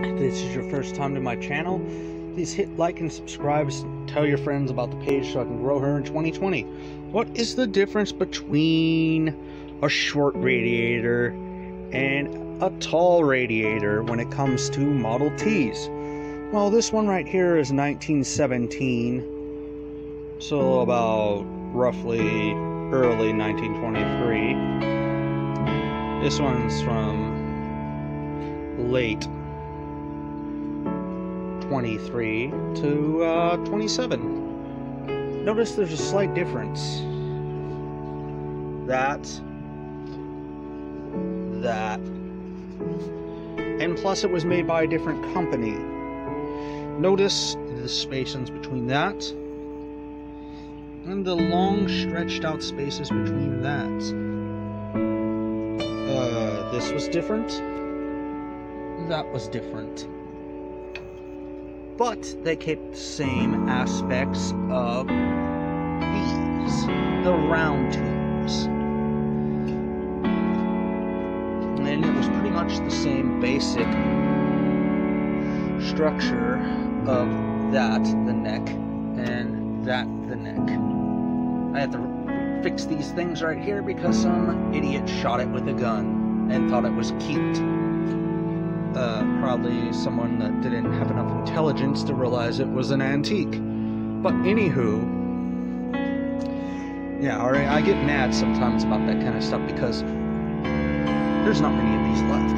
If this is your first time to my channel, please hit like and subscribe. Tell your friends about the page so I can grow her in 2020. What is the difference between a short radiator and a tall radiator when it comes to Model Ts? Well, this one right here is 1917, so about roughly early 1923. This one's from late 23 to uh, 27. Notice there's a slight difference. That, that, and plus it was made by a different company. Notice the spaces between that and the long stretched out spaces between that. Uh, this was different. That was different but they kept the same aspects of these, the round tubes. And it was pretty much the same basic structure of that, the neck, and that, the neck. I had to fix these things right here because some idiot shot it with a gun and thought it was cute uh, probably someone that didn't have enough intelligence to realize it was an antique. But anywho, yeah, alright, I get mad sometimes about that kind of stuff because there's not many of these left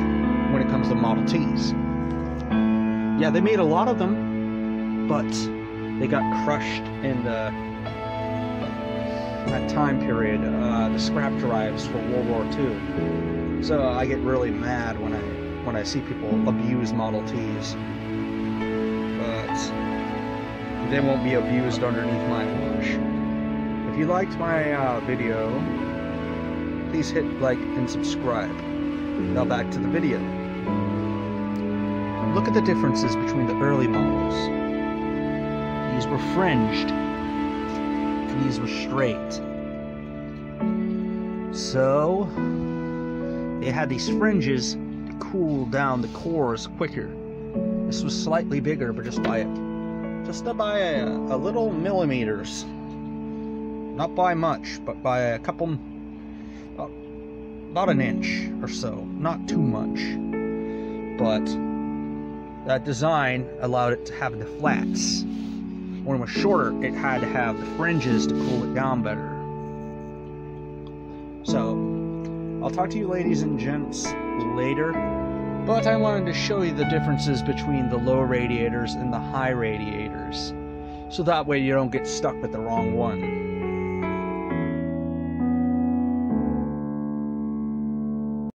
when it comes to Model Ts. Yeah, they made a lot of them, but they got crushed in the that time period, uh, the scrap drives for World War II. So I get really mad when I when I see people abuse Model Ts. But they won't be abused underneath my watch. If you liked my uh, video, please hit like and subscribe. Now back to the video. Look at the differences between the early models. These were fringed. These were straight. So, they had these fringes cool down the cores quicker. This was slightly bigger, but just by just by a, a little millimeters. Not by much, but by a couple, about, about an inch or so. Not too much. But that design allowed it to have the flats. When it was shorter, it had to have the fringes to cool it down better. I'll talk to you ladies and gents later, but I wanted to show you the differences between the low radiators and the high radiators, so that way you don't get stuck with the wrong one.